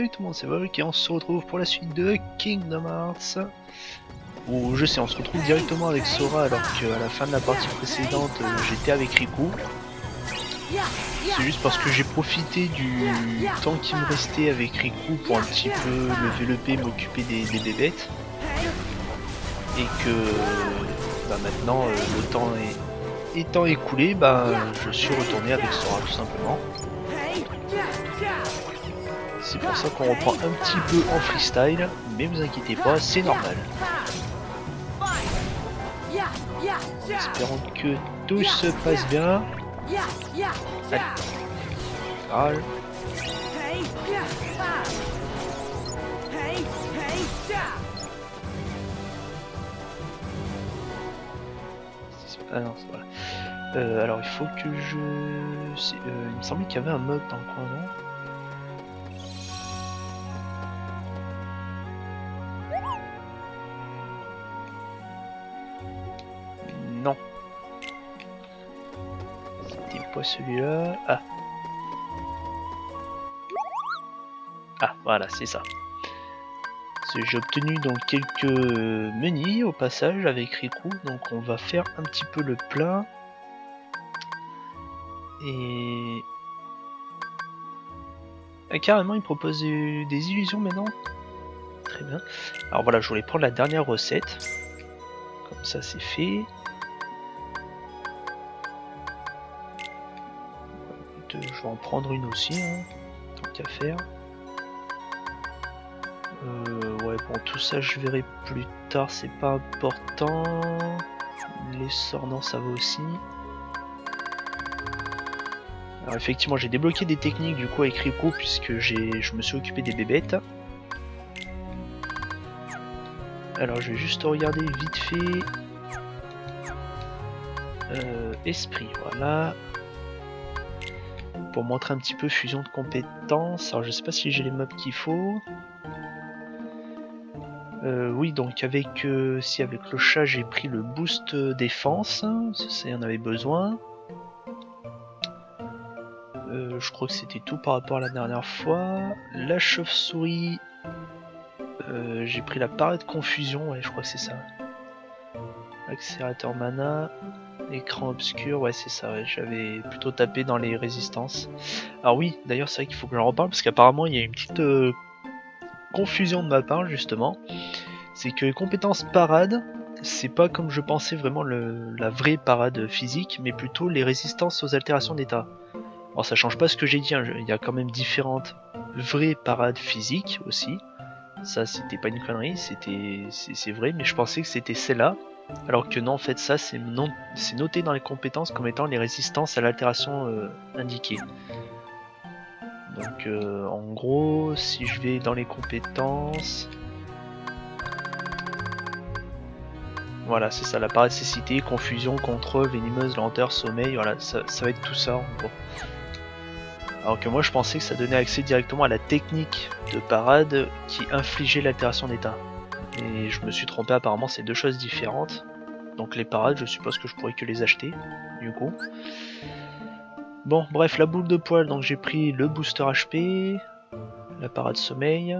salut tout le monde, c'est Volk et on se retrouve pour la suite de Kingdom Hearts. Où je sais, on se retrouve directement avec Sora alors qu'à la fin de la partie précédente euh, j'étais avec Riku. C'est juste parce que j'ai profité du temps qui me restait avec Riku pour un petit peu lever le P, m'occuper des, des bébêtes. Et que bah, maintenant euh, le temps est, étant écoulé, bah, je suis retourné avec Sora tout simplement. C'est pour ça qu'on reprend un petit peu en freestyle, mais vous inquiétez pas, c'est normal. Espérons que tout se passe bien. Ah non, euh, alors il faut que je... Euh, il me semblait qu'il y avait un mob dans le coin, Non? Celui-là. Ah. Ah, voilà, c'est ça. J'ai obtenu donc quelques menus au passage avec Riku, donc on va faire un petit peu le plein. Et... Carrément, il propose des illusions maintenant. Très bien. Alors voilà, je voulais prendre la dernière recette. Comme ça, c'est fait. Je vais en prendre une aussi, hein, tant qu'à faire. Euh, ouais, bon, tout ça, je verrai plus tard, c'est pas important. Les sorts, ça va aussi. Alors effectivement, j'ai débloqué des techniques du coup avec Rico puisque je me suis occupé des bébêtes. Alors je vais juste regarder vite fait. Euh, esprit, voilà. Pour montrer un petit peu fusion de compétences. Alors je sais pas si j'ai les mobs qu'il faut. Euh, oui, donc avec, euh, si avec le chat j'ai pris le boost défense, ça en avait besoin. Euh, je crois que c'était tout par rapport à la dernière fois. La chauve-souris, j'ai pris la parade de confusion, ouais, je crois que c'est ça. Accélérateur mana, écran obscur, ouais, c'est ça, j'avais plutôt tapé dans les résistances. Alors, oui, d'ailleurs, c'est vrai qu'il faut que j'en reparle parce qu'apparemment il y a une petite euh, confusion de ma part, justement. C'est que compétences parade, c'est pas comme je pensais vraiment la vraie parade physique, mais plutôt les résistances aux altérations d'état. Alors ça change pas ce que j'ai dit, hein. il y a quand même différentes vraies parades physiques aussi. Ça c'était pas une connerie, c'était c'est vrai, mais je pensais que c'était celle-là. Alors que non, en fait ça c'est noté dans les compétences comme étant les résistances à l'altération euh, indiquées. Donc euh, en gros, si je vais dans les compétences... Voilà, c'est ça, la paracécité, confusion, contrôle, venimeuse, lenteur, sommeil, voilà, ça va être tout ça en gros. Alors que moi je pensais que ça donnait accès directement à la technique de parade qui infligeait l'altération d'état. Et je me suis trompé, apparemment c'est deux choses différentes. Donc les parades, je suppose que je pourrais que les acheter, du coup. Bon, bref, la boule de poil, donc j'ai pris le booster HP, la parade sommeil,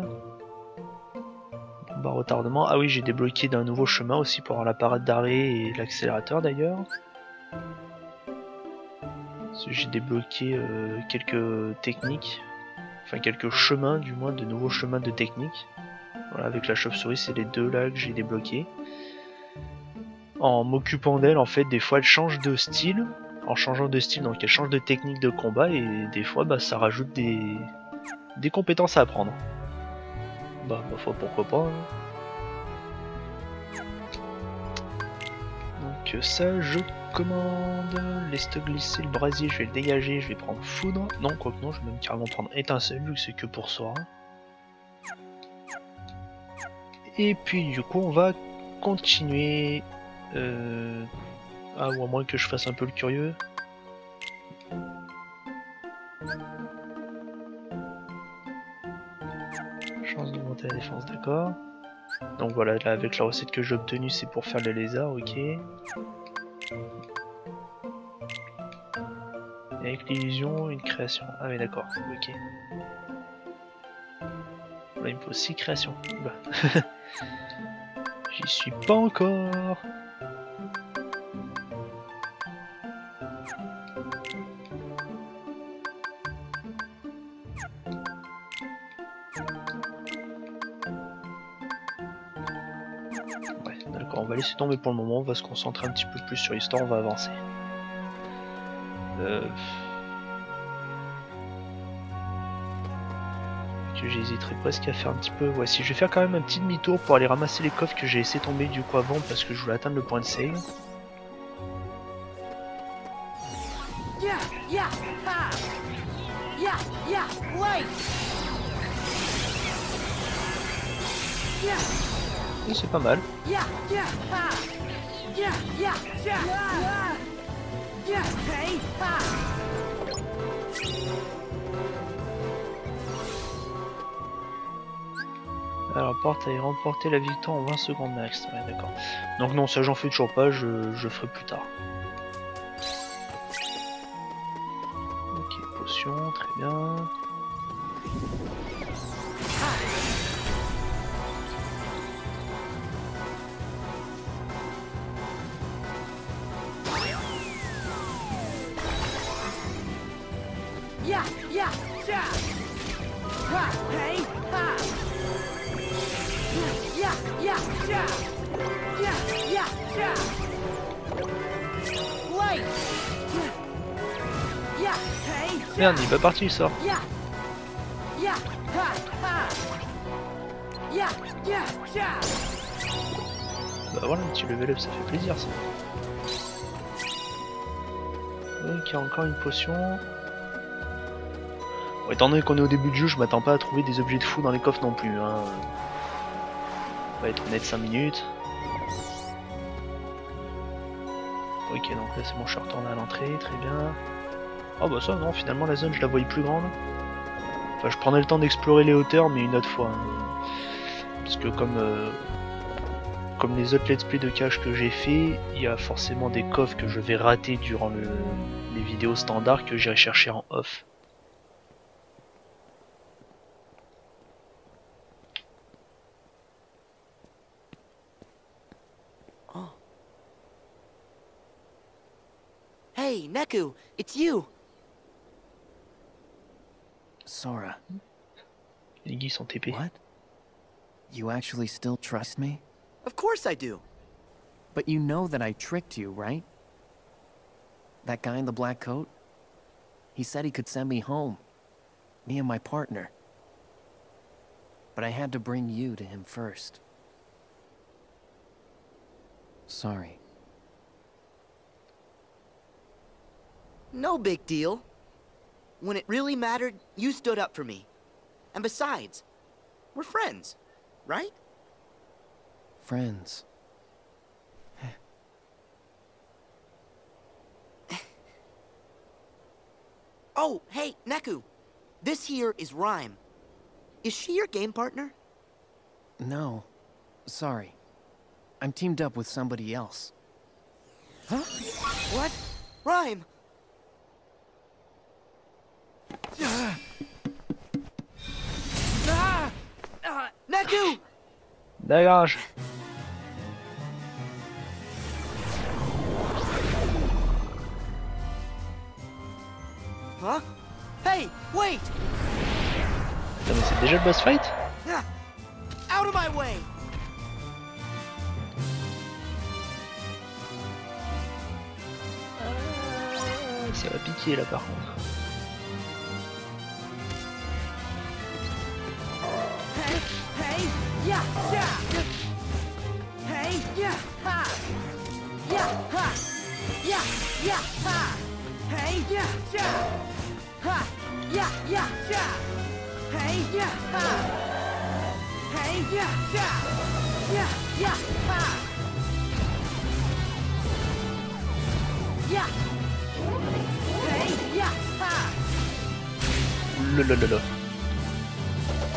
bah retardement. Ah oui, j'ai débloqué d'un nouveau chemin aussi pour avoir la parade d'arrêt et l'accélérateur d'ailleurs j'ai débloqué euh, quelques techniques, enfin quelques chemins du moins, de nouveaux chemins de technique. Voilà, avec la chauve-souris, c'est les deux là que j'ai débloqués. En m'occupant d'elle, en fait, des fois elle change de style, en changeant de style, donc elle change de technique de combat, et des fois bah, ça rajoute des, des compétences à apprendre. Bah, ma foi, pourquoi pas. Hein. Donc ça, je commande, laisse glisser le brasier, je vais le dégager, je vais prendre foudre. Non, quoi que non, je vais même carrément prendre étincelle vu que c'est que pour soi. Et puis du coup on va continuer. Ah ou à moins que je fasse un peu le curieux. Chance d'augmenter la défense, d'accord. Donc voilà, là avec la recette que j'ai obtenue c'est pour faire les lézards, ok. avec l'illusion, une création. Ah oui d'accord, ok. Là, il me faut 6 créations. Oula. J'y suis pas encore. Ouais, d'accord, on va laisser tomber pour le moment, on va se concentrer un petit peu plus sur l'histoire, on va avancer. Euh... que J'hésiterais presque à faire un petit peu... Si je vais faire quand même un petit demi-tour pour aller ramasser les coffres que j'ai laissé tomber du coup avant parce que je voulais atteindre le point de save. Et c'est pas mal. Alors, porte à y remporter la victoire en 20 secondes max. D'accord. Donc non, ça j'en fais toujours pas, je, je ferai plus tard. Ok, potion, très bien. Yeah, yeah, yeah! Merde, il va partir, il sort. Bah voilà, un petit level up, ça fait plaisir ça. Ok, encore une potion. Bon, étant donné qu'on est au début du jeu, je m'attends pas à trouver des objets de fou dans les coffres non plus. Hein. On va être honnête 5 minutes. Ok, donc là c'est bon, je suis retourné à l'entrée, très bien. Oh bah ça non, finalement la zone je la voyais plus grande. Enfin je prenais le temps d'explorer les hauteurs mais une autre fois. hein. Parce que comme... euh, comme les autres let's play de cache que j'ai fait, il y a forcément des coffres que je vais rater durant le, les vidéos standards que j'irai chercher en off. Hey, Neku, it's you. Sora, Les guys sont TP. what? You actually still trust me? Of course I do. But you know that I tricked you, right? That guy in the black coat? He said he could send me home. Me and my partner. But I had to bring you to him first. Sorry. No big deal. When it really mattered, you stood up for me. And besides, we're friends, right? Friends. Oh, hey, Neku. This here is Rhyme. Is she your game partner? No. Sorry. I'm teamed up with somebody else. Huh? What? Rhyme! Neku! Dégage Huh? Hey, wait! Putain, mais c'est déjà le boss fight? Ah! Out of my way! Ça va piquer là par contre.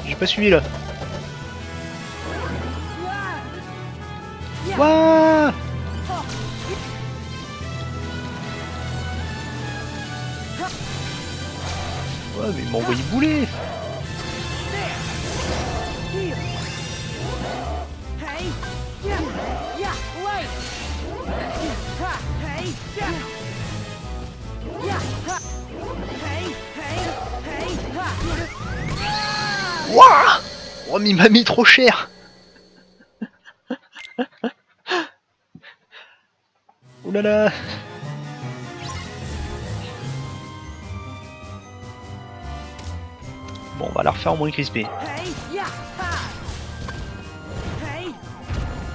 J'ai pas suivi là. m'envoyé bouler. Wouah Oh mais il m'a mis trop cher. Oulala là là. Bon, on va la refaire en moins crispé. Hey, yeah, ha. Hey,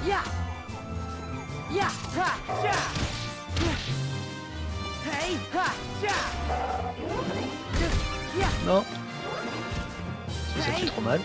yeah. Yeah, ha, yeah. Hey, ha, yeah. Yeah, Non Ça, ça fait trop mal.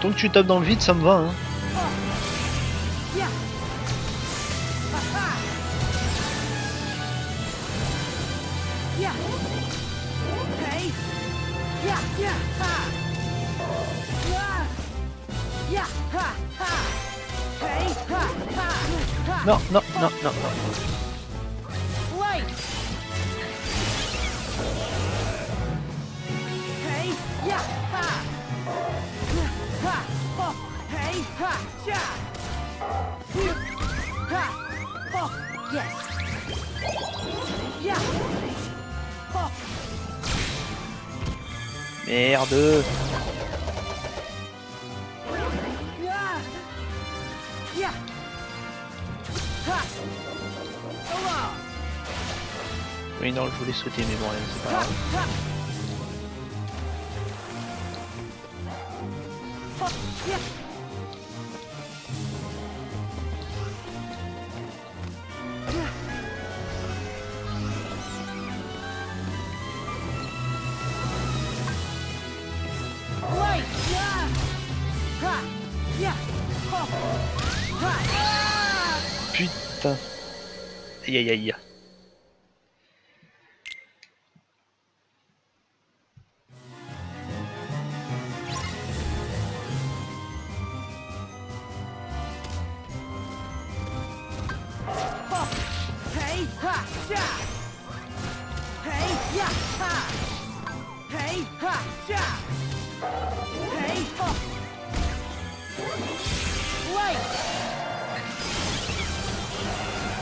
Tant que tu tapes dans le vide, ça me va. Hein. Merde. Oui, non, je voulais sauter, mais bon, c'est pas grave. 嘅嘢而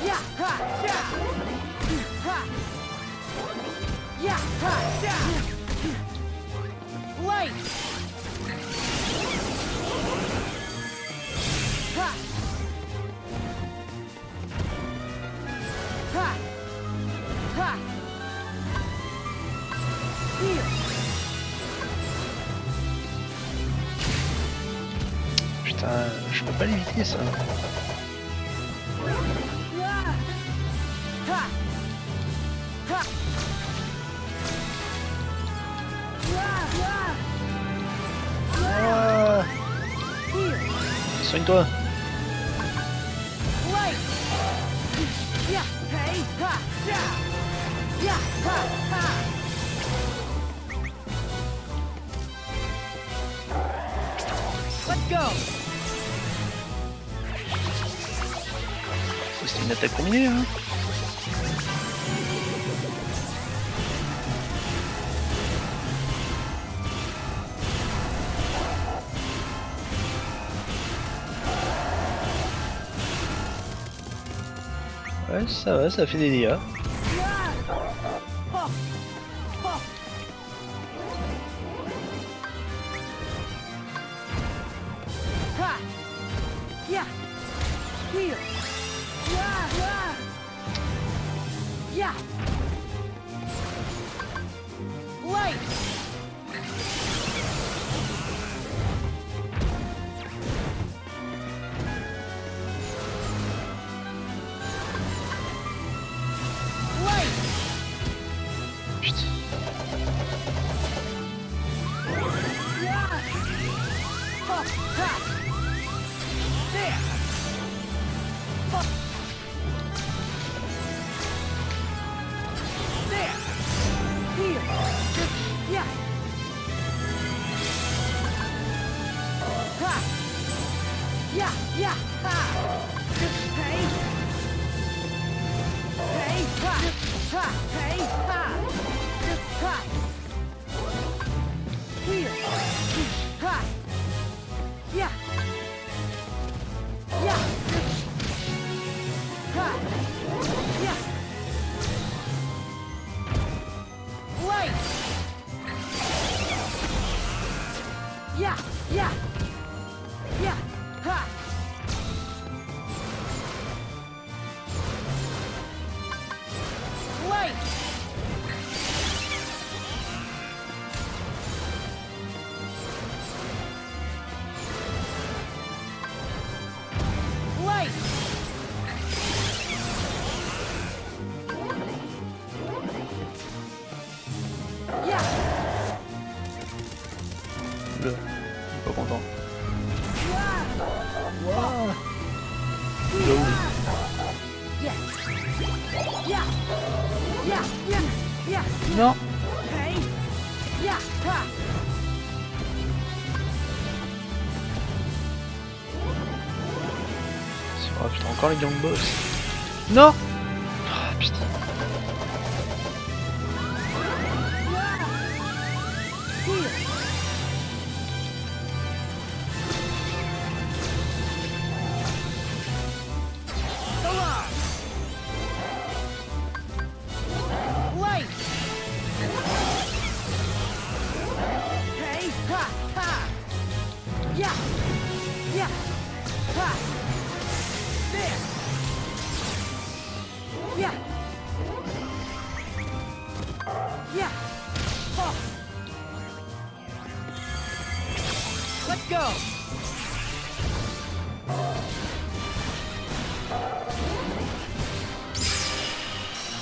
Light. Putain, je peux pas l'éviter ça. Go! C'est une attaque combinée hein ça va, ça fait des dégâts. Yeah! Hey! Encore les gang boss. Non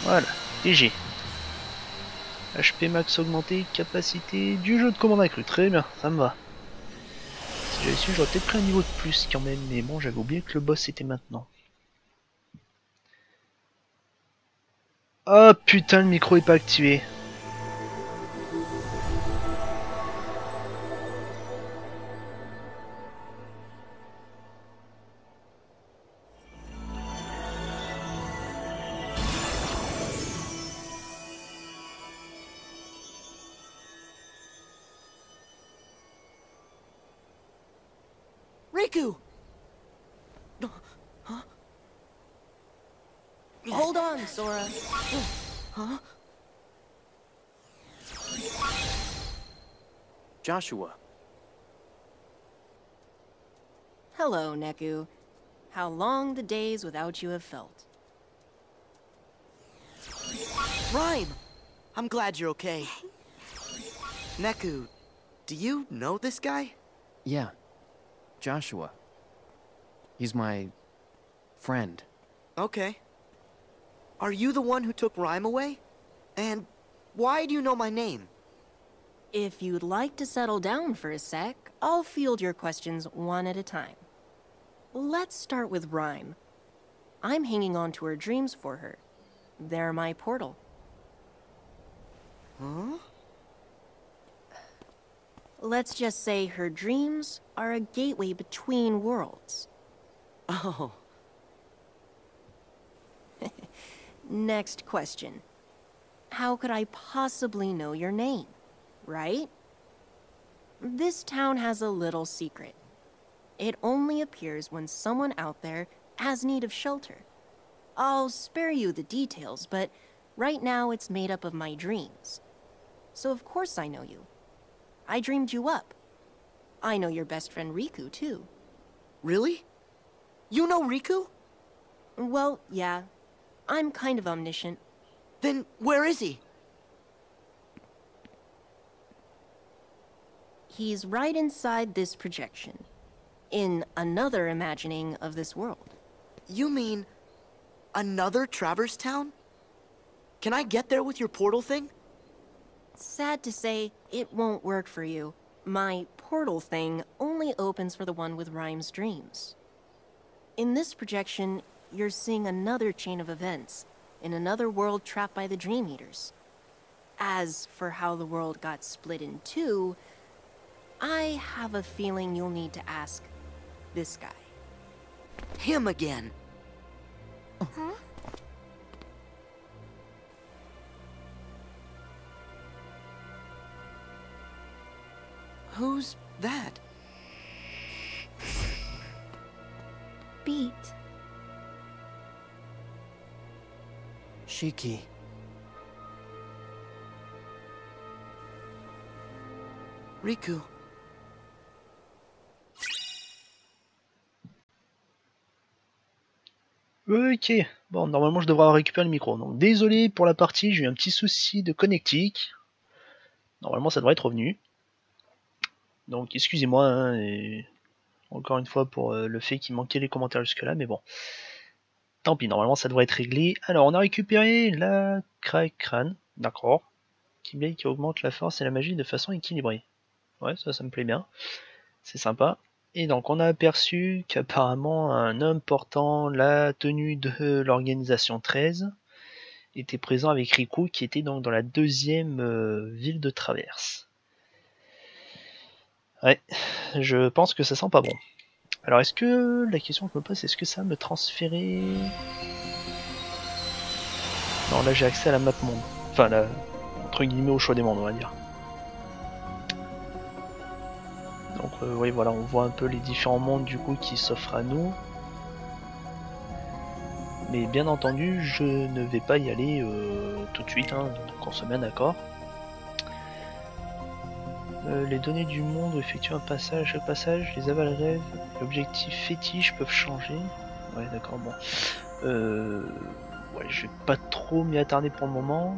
Voilà, DG. HP max augmenté, capacité du jeu de commande accru. Très bien, ça me va. Si j'avais su, j'aurais peut-être pris un niveau de plus quand même, mais bon, j'avais oublié que le boss était maintenant. Oh putain, le micro est pas activé. Joshua, Hello, Neku. How long the days without you have felt. Rhyme! I'm glad you're okay. Neku, do you know this guy? yeah, Joshua. He's my friend. Okay. Are you the one who took Rhyme away? And why do you know my name? If you'd like to settle down for a sec, I'll field your questions one at a time. Let's start with Rhyme. I'm hanging on to her dreams for her. They're my portal. Huh? Let's just say her dreams are a gateway between worlds. Oh, Next question. How could I possibly know your name? Right? This town has a little secret. It only appears when someone out there has need of shelter. I'll spare you the details, but right now it's made up of my dreams. So of course I know you. I dreamed you up. I know your best friend Riku, too. really? You know Riku? Well, yeah. I'm kind of omniscient. Then where is he? He's right inside this projection. In another imagining of this world. You mean another Traverse Town? Can I get there with your portal thing? Sad to say, it won't work for you. My portal thing only opens for the one with Rhyme's dreams. In this projection, you're seeing another chain of events, in another world trapped by the Dream Eaters. As for how the world got split in two, I have a feeling you'll need to ask this guy. Him again. Huh? Who's that? Beat. Shiki. Riku. Ok, bon, normalement je devrais récupérer le micro. Donc désolé pour la partie, j'ai eu un petit souci de connectique. Normalement ça devrait être revenu. Donc excusez-moi, hein, encore une fois pour euh, le fait qu'il manquait les commentaires jusque-là, mais bon. Tant pis, normalement ça devrait être réglé. Alors on a récupéré la crâne, d'accord. Qui augmente la force et la magie de façon équilibrée. Ouais, ça, ça me plaît bien. C'est sympa. Et donc on a aperçu qu'apparemment un homme portant la tenue de l'organisation 13 était présent avec Riku qui était donc dans la deuxième euh, ville de traverse. Ouais, je pense que ça sent pas bon. Alors est-ce que la question que je me pose, est-ce que ça me transférer Non, là j'ai accès à la map monde. Enfin, la... entre guillemets au choix des mondes, on va dire. Oui, voilà, on voit un peu les différents mondes du coup qui s'offrent à nous. Mais bien entendu, je ne vais pas y aller euh, tout de suite, hein, donc on se met un accord. Euh, les données du monde où effectuer un passage, passage, les aval rêves, l'objectif fétiche peuvent changer. Ouais, d'accord, bon. Euh, ouais, je vais pas trop m'y attarder pour le moment.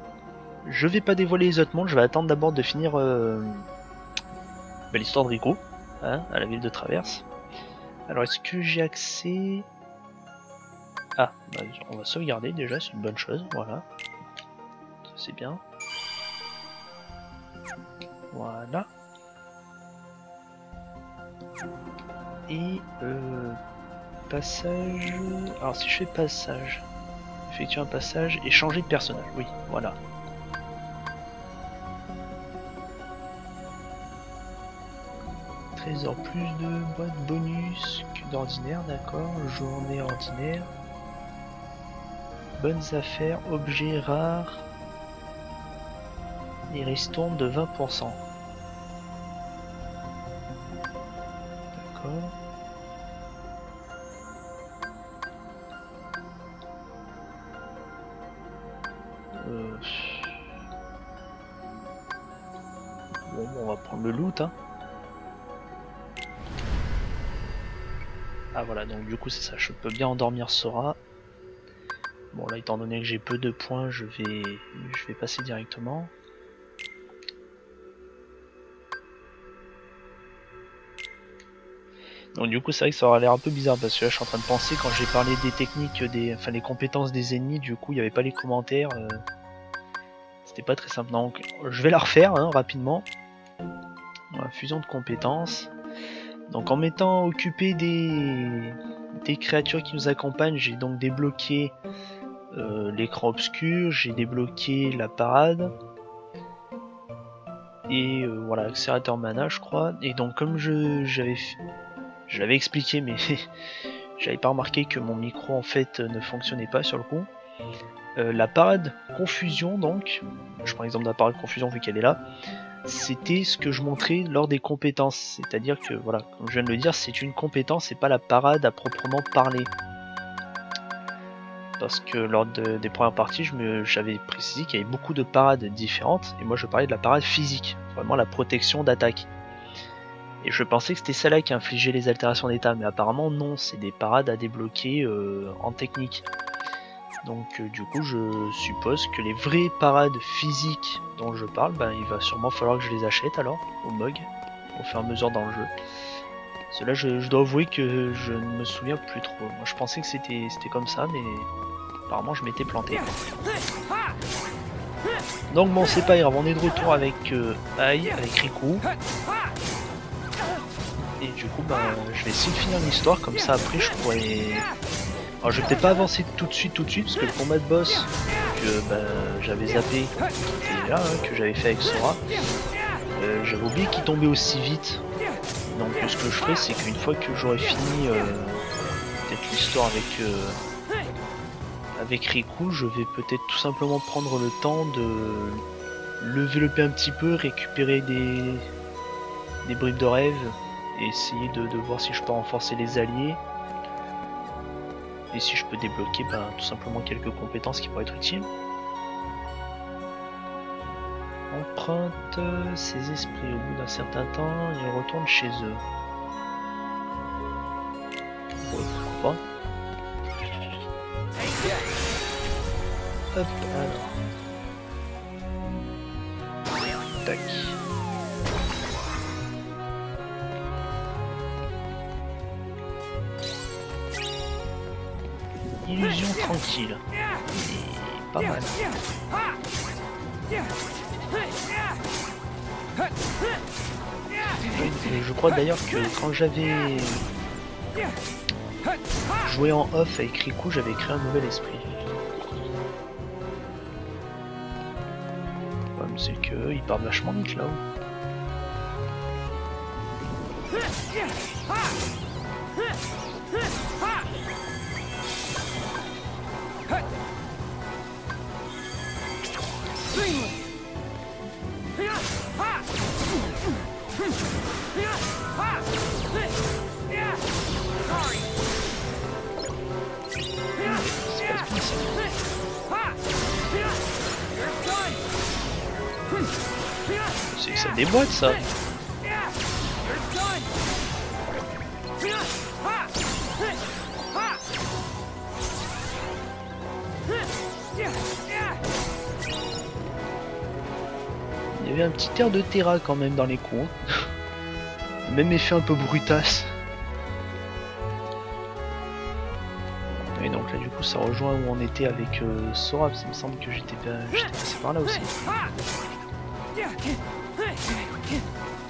Je vais pas dévoiler les autres mondes, je vais attendre d'abord de finir euh, bah, l'histoire de Rico, hein, à la ville de Traverse. Alors, est-ce que j'ai accès... Ah, bah, on va sauvegarder déjà, c'est une bonne chose, voilà. C'est bien. Voilà. Et euh, passage. Alors si je fais passage, effectuer un passage et changer de personnage, oui, voilà. Plus de boîtes bonus que d'ordinaire, d'accord. Journée ordinaire. Bonnes affaires, objets rares. Et ristourne de 20%. Du coup c'est ça, je peux bien endormir Sora. Bon là étant donné que j'ai peu de points, je vais je vais passer directement. Donc du coup c'est vrai que ça aura l'air un peu bizarre parce que là je suis en train de penser quand j'ai parlé des techniques, des, enfin les compétences des ennemis, du coup il n'y avait pas les commentaires. euh, C'était pas très simple. Donc je vais la refaire hein, rapidement. Fusion de compétences. Donc en m'étant occupé des, des créatures qui nous accompagnent, j'ai donc débloqué euh, l'écran obscur, j'ai débloqué la parade. Et euh, voilà, accélérateur mana je crois. Et donc comme je j'avais je l'avais expliqué mais j'avais pas remarqué que mon micro en fait ne fonctionnait pas sur le coup. Euh, la parade confusion donc, je prends l'exemple de la parade confusion vu qu'elle est là, c'était ce que je montrais lors des compétences. C'est-à-dire que voilà, comme je viens de le dire, c'est une compétence et pas la parade à proprement parler. Parce que lors de- des premières parties, j'avais précisé qu'il y avait beaucoup de parades différentes, et moi je parlais de la parade physique, vraiment la protection d'attaque. Et je pensais que c'était celle-là qui infligeait les altérations d'état, mais apparemment non, c'est des parades à débloquer euh, en technique. Donc euh, du coup je suppose que les vraies parades physiques dont je parle, ben, il va sûrement falloir que je les achète alors, au mug, au fur et à mesure dans le jeu. Cela je, dois avouer que je ne me souviens plus trop. Moi je pensais que c'était comme ça, mais apparemment je m'étais planté. Donc bon c'est pas grave, on est de retour avec euh, avec Riku. Et du coup ben je vais essayer de finir l'histoire, comme ça après je pourrais alors je vais peut-être pas avancer tout de suite tout de suite parce que le combat de boss que ben, j'avais zappé là, hein, que j'avais fait avec Sora, euh, j'avais oublié qu'il tombait aussi vite. Donc ce que je ferai c'est qu'une fois que j'aurai fini euh, peut-être cette histoire avec euh, avec Riku, je vais peut-être tout simplement prendre le temps de le développer un petit peu, récupérer des des bribes de rêve et essayer de voir si je peux renforcer les alliés et si je peux débloquer ben, tout simplement quelques compétences qui pourraient être utiles. Emprunte ses esprits au bout d'un certain temps, ils retournent chez eux. Hop, alors. Tac. Tranquille. Pas mal. Et je crois d'ailleurs que quand j'avais joué en off avec Riku, j'avais créé un nouvel esprit. Le problème c'est que il part vachement vite là. C'est que ça déboîte ça. Il y avait un petit air de Terra quand même dans les hein. même effet un peu brutasse. Et donc là du coup ça rejoint où on était avec euh, Sora, parce qu'il me semble que j'étais passé par là aussi.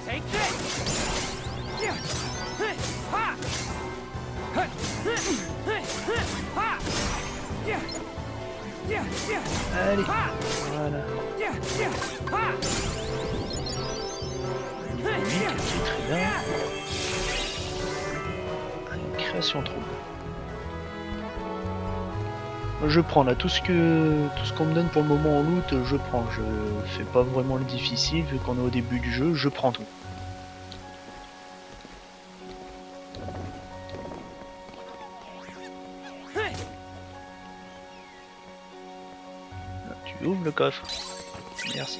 Take this! Allez, voilà. Très bien. Création trouble. Je prends là tout ce que tout ce qu'on me donne pour le moment en loot, je prends. Je fais pas vraiment le difficile vu qu'on est au début du jeu, je prends tout. Là, Tu ouvres le coffre. Merci.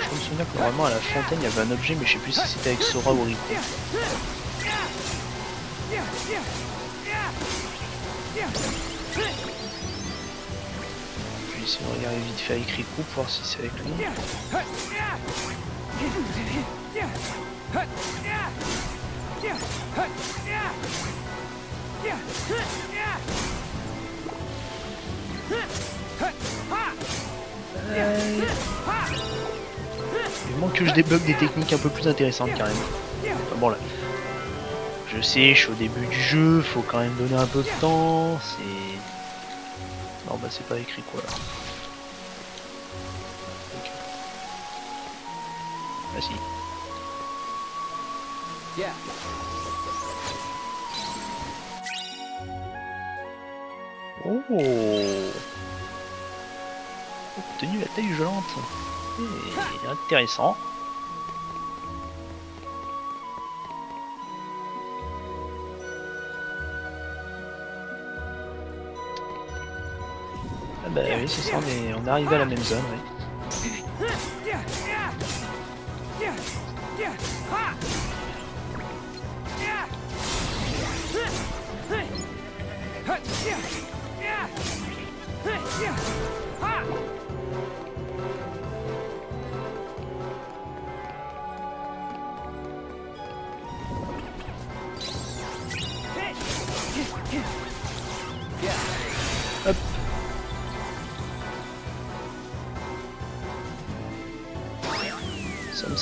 Je me souviens que normalement à la fontaine il y avait un objet mais je sais plus si c'était avec Sora ou Riku. Je vais essayer de regarder vite fait avec Riku pour voir si c'est avec lui. Euh, Manque que je débloque des techniques un peu plus intéressantes carrément. Enfin, bon là. Je sais, je suis au début du jeu, faut quand même donner un peu de temps, c'est... Non bah c'est pas écrit quoi là. Ok. Ah si. Oh Obtenu la taille gelante. Intéressant. Ah bah oui c'est ça, est, on est arrivé à la même zone, ouais.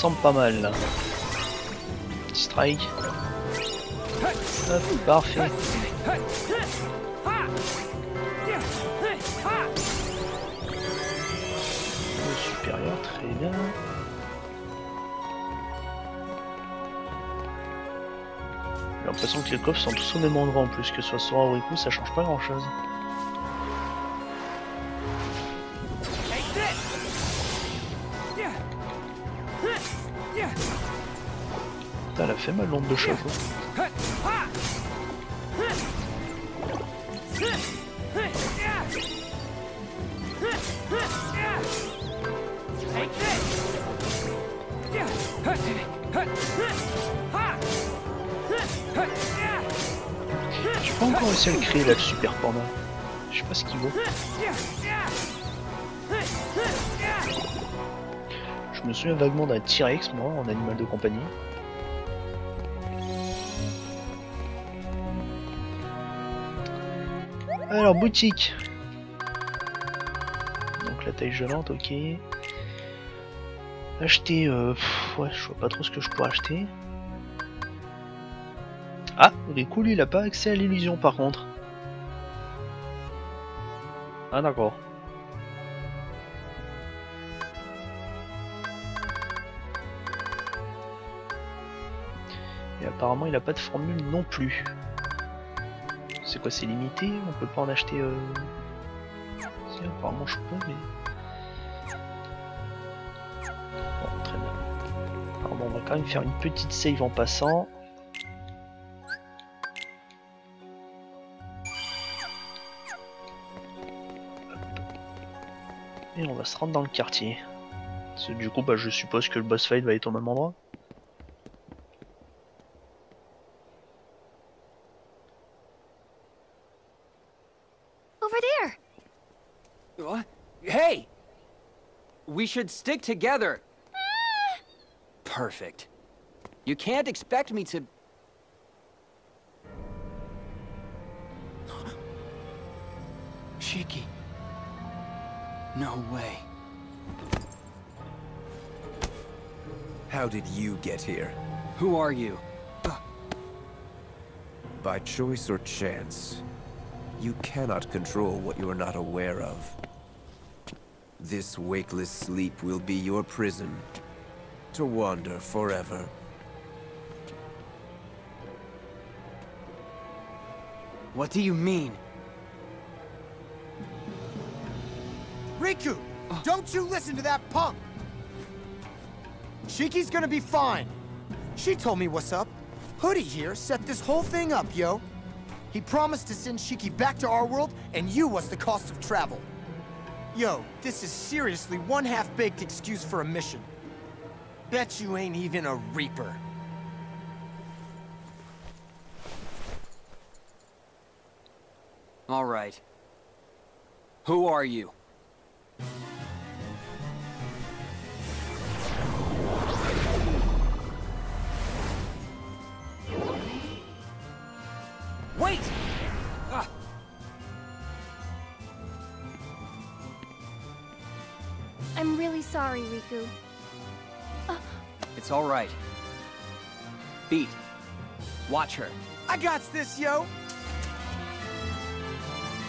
semble pas mal là. Strike. Parfait. Supérieur, très bien. J'ai l'impression que les coffres sont tous au même endroit en plus, que ce soit Sora ou Riku, ça change pas grand chose. Fait mal l'onde de. Ha! J'ai pas encore réussi à le créer là, le super panda. Je sais pas ce qu'il vaut. Je me souviens vaguement d'un T-Rex, moi, en animal de compagnie. Alors, boutique. Donc la taille gelante, ok. Acheter, euh, ouais, je vois pas trop ce que je pourrais acheter. Ah, Riku, lui, il a pas accès à l'illusion par contre. Ah, d'accord. Et apparemment, il a pas de formule non plus. C'est quoi, c'est limité On peut pas en acheter. Euh... Apparemment, je peux, mais. Très bien. On va quand même faire une petite save en passant. Et on va se rendre dans le quartier. Du coup, bah, je suppose que le boss fight va être au même endroit. Should stick together. Perfect. You can't expect me to... Shiki. No way. How did you get here? Who are you? Uh. By choice or chance? You cannot control what you are not aware of. This wakeless sleep will be your prison. To wander forever. What do you mean? Riku! Don't you listen to that punk! Shiki's gonna be fine. She told me what's up. Hoodie here set this whole thing up, yo. He promised to send Shiki back to our world, and you was the cost of travel. Yo, this is seriously one half-baked excuse for a mission. Bet you ain't even a Reaper. All right. Who are you? It's all right. Beat. Watch her. I got this, yo!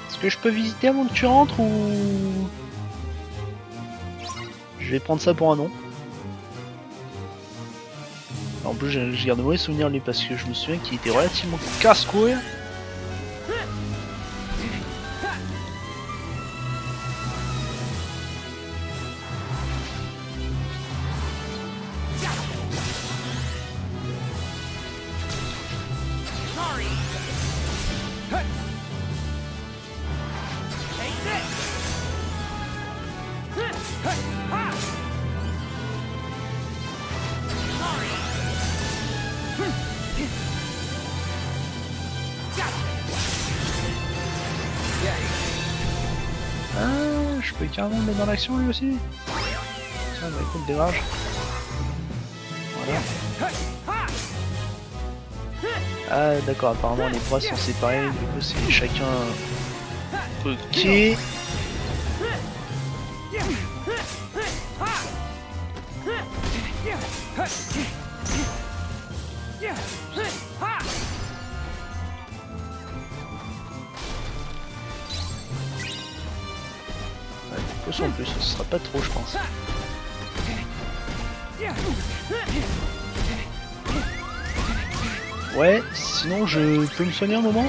Est-ce que je peux visiter avant que tu rentres ou... Je vais prendre ça pour un nom? En plus, j'ai de mauvais souvenirs lui parce que je me souviens qu'il était relativement casse-couille. Dans l'action lui aussi. Tiens, bah écoute, démarche. Voilà. Ah d'accord, apparemment les bras sont séparés, du coup c'est chacun... Ok. Pouce en plus, ce sera pas trop je pense. Ouais, sinon je peux me soigner un moment?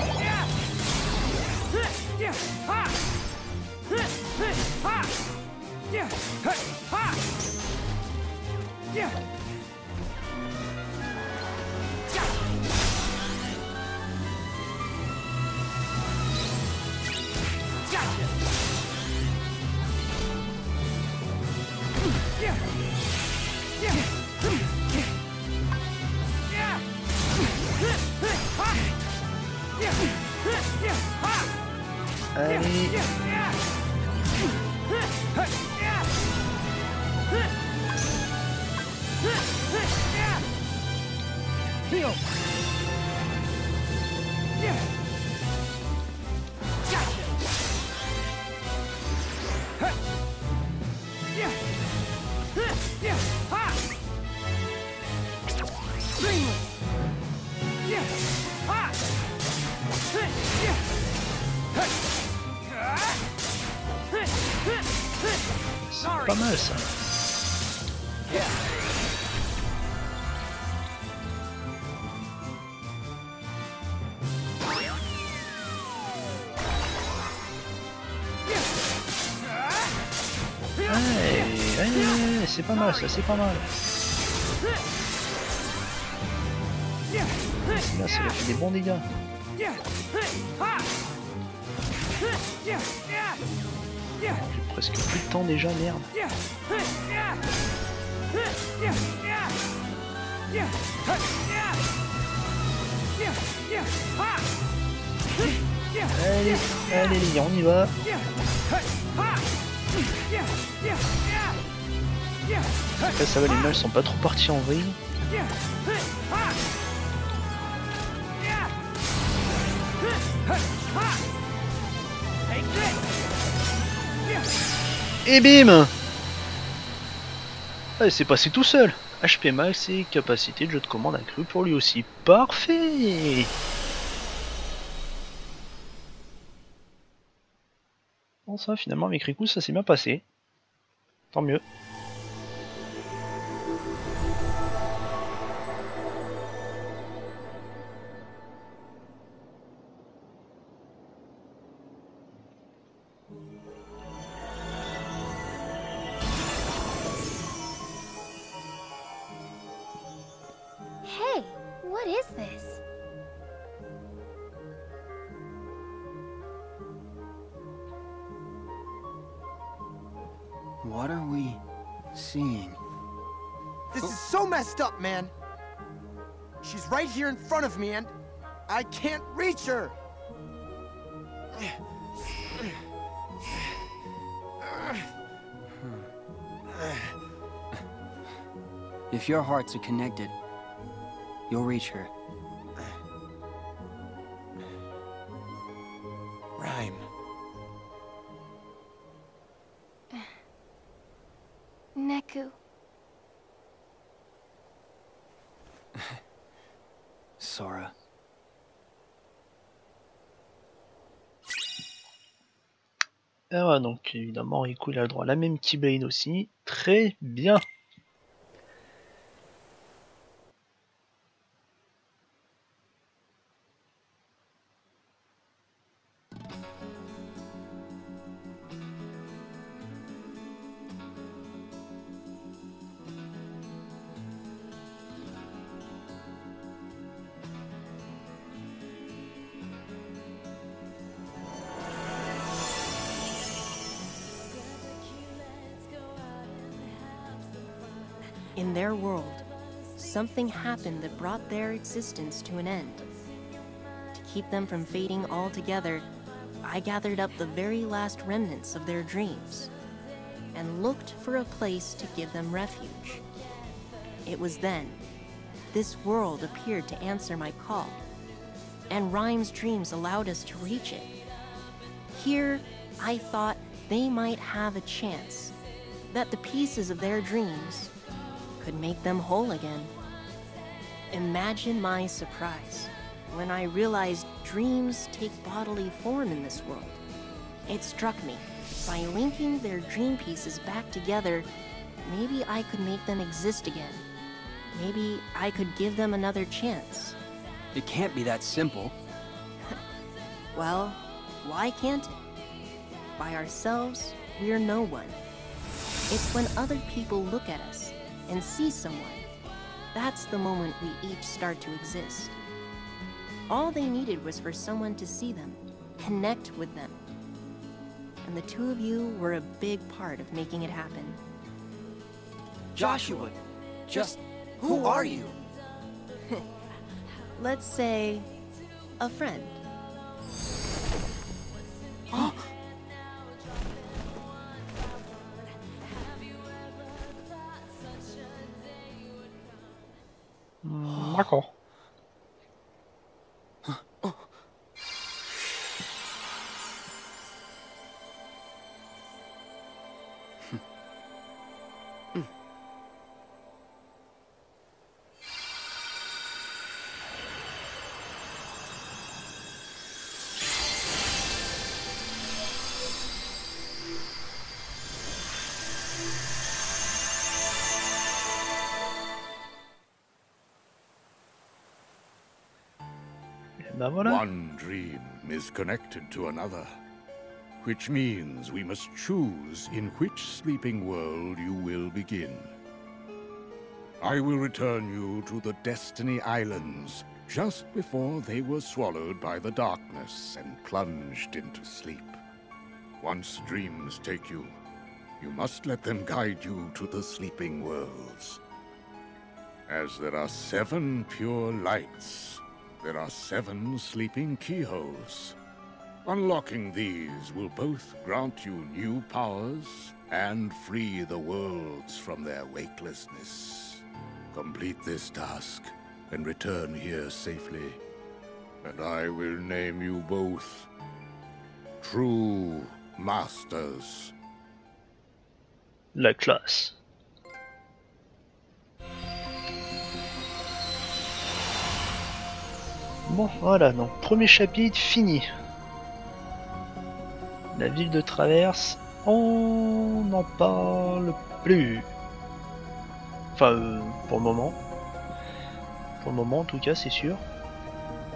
Ouais, c'est pas mal ça, c'est pas mal. Là, ça fait des bons dégâts. J'ai presque plus de temps déjà, merde. Allez, allez les gars, on y va. Ça va, les mâles sont pas trop partis en vrille. Et bim Allez, c'est passé tout seul. HP max et capacité de jeu de commande accrue pour lui aussi. Parfait Bon ça, finalement, avec Riku, ça s'est bien passé. Tant mieux. What is this? What are we seeing? This oh. is so messed up, man. She's right here in front of me and I can't reach her. If your hearts are connected, you'll reach her. Rhyme. Neku. Sora. Ah ouais, donc évidemment, Riku il a le droit à la même Keyblade aussi. Très bien. In their world, something happened that brought their existence to an end. To keep them from fading altogether, I gathered up the very last remnants of their dreams and looked for a place to give them refuge. It was then this world appeared to answer my call, and Rhyme's dreams allowed us to reach it. Here, I thought they might have a chance, that the pieces of their dreams could make them whole again. Imagine my surprise when I realized dreams take bodily form in this world. It struck me, by linking their dream pieces back together, maybe I could make them exist again. Maybe I could give them another chance. It can't be that simple. Well, why can't it? By ourselves, we're no one. It's when other people look at us and see someone. That's the moment we each start to exist. All they needed was for someone to see them, connect with them. And the two of you were a big part of making it happen. Joshua, just who are you? Let's say, a friend. One dream is connected to another, which means we must choose in which sleeping world you will begin. I will return you to the Destiny Islands just before they were swallowed by the darkness and plunged into sleep. Once dreams take you, you must let them guide you to the sleeping worlds. As there are seven pure lights, there are seven sleeping keyholes. Unlocking these will both grant you new powers and free the worlds from their wakelessness. Complete this task and return here safely, and I will name you both True Masters. La classe. Bon, voilà, donc premier chapitre fini. La ville de Traverse, on n'en parle plus. Enfin, euh, pour le moment. Pour le moment, en tout cas, c'est sûr.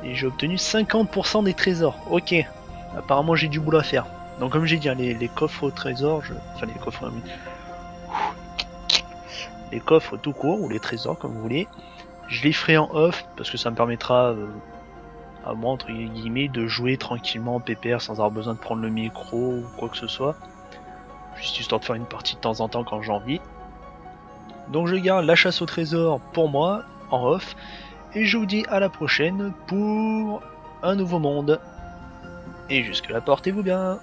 Et j'ai obtenu 50% des trésors. Ok. Apparemment, j'ai du boulot à faire. Donc, comme j'ai dit, hein, les, coffres au trésor, je... enfin les coffres, les coffres tout court ou les trésors, comme vous voulez, je les ferai en off parce que ça me permettra euh, à moi entre guillemets de jouer tranquillement en PPR sans avoir besoin de prendre le micro ou quoi que ce soit. Juste histoire de faire une partie de temps en temps quand j'ai envie. Donc je garde la chasse au trésor pour moi en off et je vous dis à la prochaine pour un nouveau monde. Et jusque là portez-vous bien